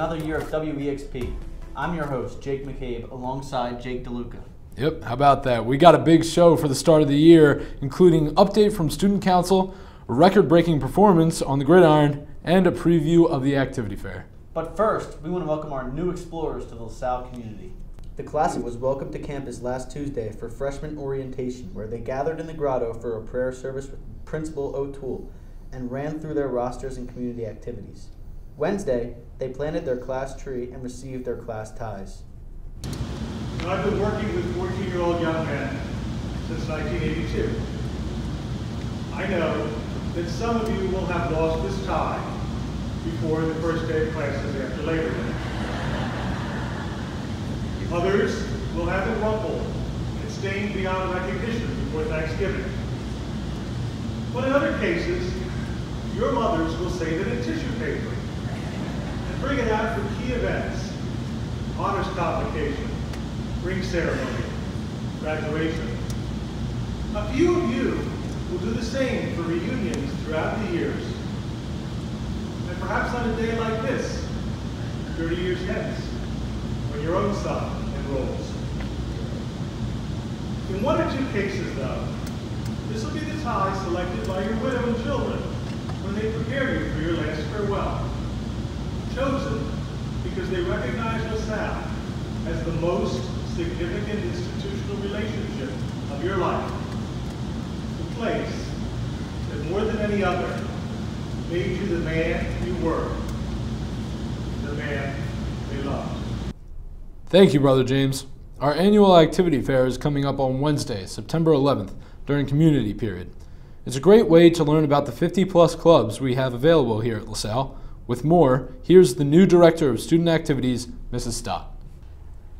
another year of WEXP. I'm your host, Jake McCabe, alongside Jake DeLuca. Yep, how about that? We got a big show for the start of the year, including update from Student Council, a record-breaking performance on the gridiron, and a preview of the activity fair. But first, we want to welcome our new explorers to the LaSalle community. The class was welcomed to campus last Tuesday for freshman orientation, where they gathered in the grotto for a prayer service with Principal O'Toole and ran through their rosters and community activities. Wednesday, they planted their class tree and received their class ties. I've been working with 14-year-old young men since 1982. I know that some of you will have lost this tie before the first day of classes after Labor Day. Others will have it rumpled and stained beyond recognition before Thanksgiving. But in other cases, your mothers will save it in tissue paper bring it out for key events, honors convocation, ring ceremony, graduation. A few of you will do the same for reunions throughout the years. And perhaps on a day like this, 30 years hence, when your own son enrolls. In one or two cases, though, this will be the tie selected by your widow and children when they prepare you for your last farewell. Chosen because they recognize LaSalle as the most significant institutional relationship of your life. The place that more than any other made you the man you were, the man they loved. Thank you, Brother James. Our annual activity fair is coming up on Wednesday, September 11th, during community period. It's a great way to learn about the 50 plus clubs we have available here at LaSalle. With more, here's the new Director of Student Activities, Mrs. Stott.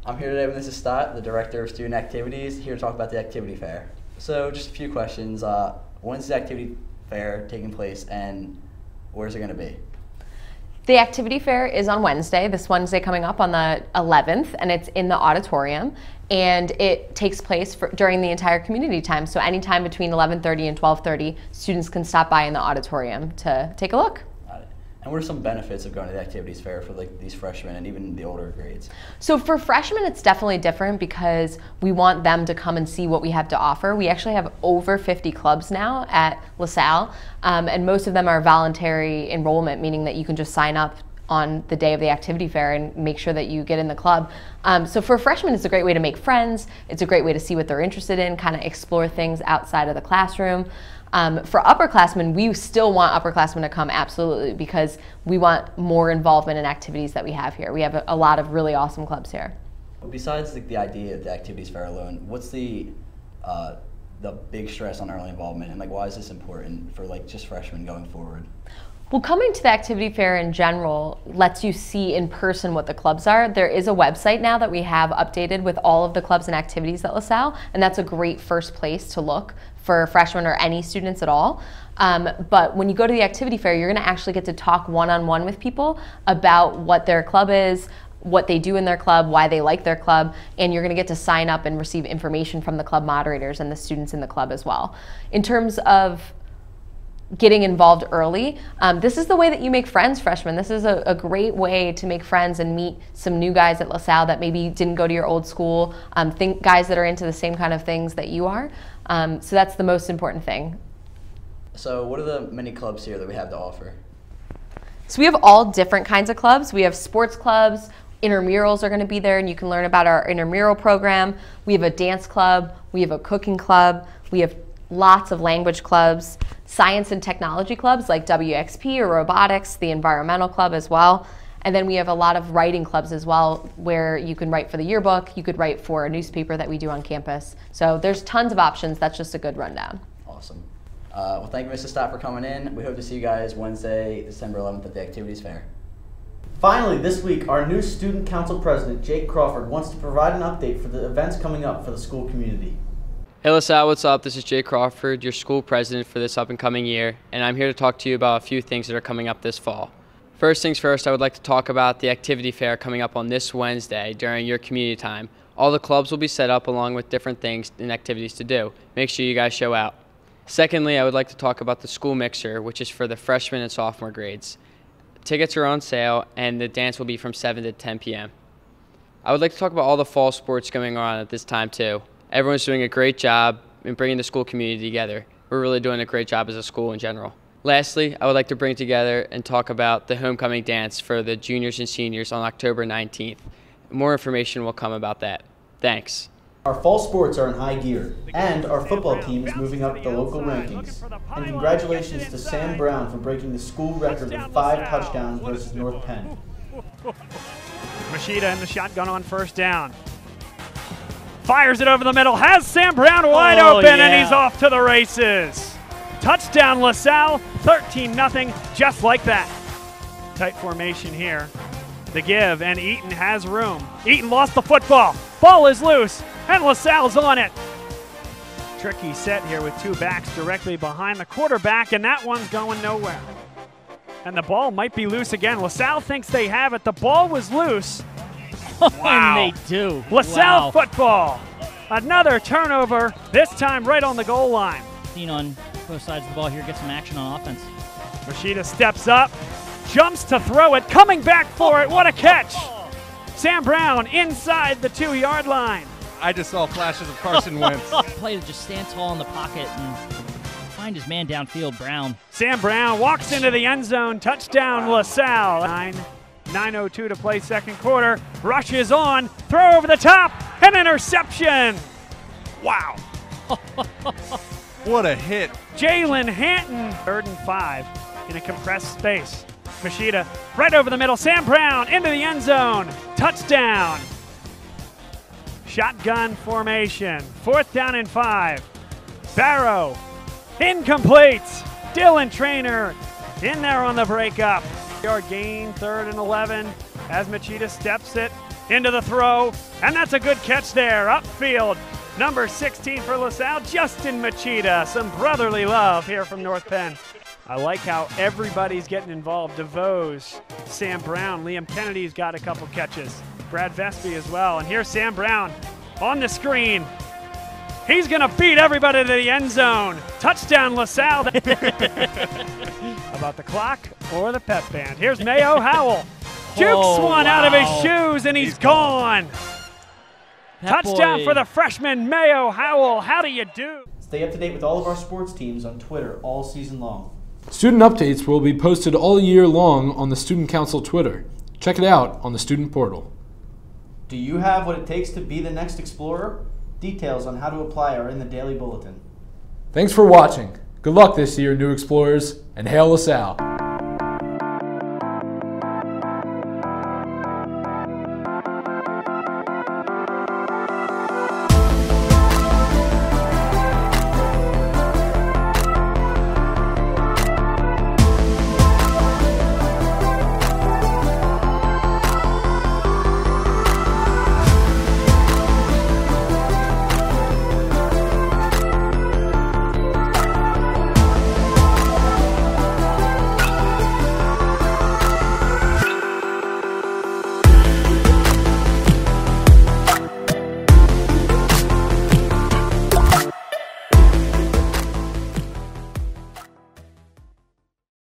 I'm here today with Mrs. Stott, the Director of Student Activities, here to talk about the activity fair. So just a few questions. Uh, when's the activity fair taking place and where's it going to be? The activity fair is on Wednesday, this Wednesday coming up on the 11th, and it's in the auditorium. And it takes place for, during the entire community time. So anytime between 11:30 and 12:30, students can stop by in the auditorium to take a look. And what are some benefits of going to the activities fair for like these freshmen and even the older grades? So for freshmen, it's definitely different because we want them to come and see what we have to offer. We actually have over 50 clubs now at LaSalle, um, and most of them are voluntary enrollment, meaning that you can just sign up on the day of the activity fair and make sure that you get in the club. Um, so for freshmen, it's a great way to make friends. It's a great way to see what they're interested in, kind of explore things outside of the classroom. Um, for upperclassmen, we still want upperclassmen to come absolutely because we want more involvement in activities that we have here. We have a, a lot of really awesome clubs here. Besides the, the, idea of the activities fair alone, what's the uh, the big stress on early involvement and like why is this important for like just freshmen going forward? Well, coming to the activity fair in general lets you see in person what the clubs are. There is a website now that we have updated with all of the clubs and activities at LaSalle, and that's a great first place to look for freshmen or any students at all. Um, but when you go to the activity fair, you're going to actually get to talk one-on-one with people about what their club is, what they do in their club, why they like their club, and you're going to get to sign up and receive information from the club moderators and the students in the club as well. In terms of getting involved early. Um, this is the way that you make friends, freshmen. This is a, a, great way to make friends and meet some new guys at LaSalle that maybe didn't go to your old school, um, think guys that are into the same kind of things that you are. Um, so that's the most important thing. So what are the many clubs here that we have to offer? So we have all different kinds of clubs. We have sports clubs, intramurals are going to be there and you can learn about our intramural program. We have a dance club, we have a cooking club, we have lots of language clubs, science and technology clubs like WEXP or robotics, the environmental club as well. And then we have a lot of writing clubs as well, where you can write for the yearbook, you could write for a newspaper that we do on campus. So there's tons of options. That's just a good rundown. Awesome. Uh, well, thank you, Mr. Stott, for coming in. We hope to see you guys Wednesday, December 11th at the Activities Fair. Finally, this week, our new Student Council President, Jake Crawford, wants to provide an update for the events coming up for the school community. Hey LaSalle, what's up? This is Jay Crawford, your school president for this up and coming year, and I'm here to talk to you about a few things that are coming up this fall. First things first, I would like to talk about the activity fair coming up on this Wednesday during your community time. All the clubs will be set up along with different things and activities to do. Make sure you guys show out. Secondly, I would like to talk about the school mixer, which is for the freshman and sophomore grades. Tickets are on sale, and the dance will be from 7 to 10 p.m. I would like to talk about all the fall sports going on at this time, too. Everyone's doing a great job in bringing the school community together. We're really doing a great job as a school in general. Lastly, I would like to bring together and talk about the homecoming dance for the juniors and seniors on October 19th. More information will come about that. Thanks. Our fall sports are in high gear, and our football team is moving up the local rankings. And congratulations to Sam Brown for breaking the school record with five touchdowns versus North Penn. Machida in the shotgun on first down. Fires it over the middle, has Sam Brown wide Oh, open, and he's off to the races. Touchdown LaSalle, 13 0, just like that. Tight formation here. The give, and Eaton has room. Eaton lost the football. Ball is loose, and LaSalle's on it. Tricky set here with two backs directly behind the quarterback, and that one's going nowhere. And the ball might be loose again. LaSalle thinks they have it. The ball was loose. Wow. and they do. LaSalle wow. football. Another turnover, this time right on the goal line. Seen on both sides of the ball here, get some action on offense. Machida steps up, jumps to throw it, coming back for it. What a catch! Sam Brown inside the two yard line. I just saw flashes of Carson Wentz. Play to just stand tall in the pocket and find his man downfield, Brown. Sam Brown walks into the end zone. Touchdown, LaSalle. 9 9.02 to play second quarter. Rushes on. Throw over the top. An interception. Wow. what a hit. Jalen Hanton. Third and five in a compressed space. Machida right over the middle. Sam Brown into the end zone. Touchdown. Shotgun formation. Fourth down and five. Barrow. Incomplete. Dylan Trainer in there on the breakup. Yard gain, third and 11 as Machida steps it into the throw. And that's a good catch there. Upfield. Number 16 for LaSalle, Justin Machida. Some brotherly love here from North Penn. I like how everybody's getting involved. DeVos, Sam Brown, Liam Kennedy's got a couple catches. Brad Vespi as well. And here's Sam Brown on the screen. He's going to beat everybody to the end zone. Touchdown, LaSalle. About the clock or the pep band. Here's Mayo Howell. Jukes Oh, one out of his shoes and he's gone. That Touchdown boy- for the freshman Mayo Howell. How do you do? Stay up to date with all of our sports teams on Twitter all season long. Student updates will be posted all year long on the Student Council Twitter. Check it out on the student portal. Do you have what it takes to be the next explorer? Details on how to apply are in the Daily Bulletin. Thanks for watching. Good luck this year, new explorers, and hail LaSalle.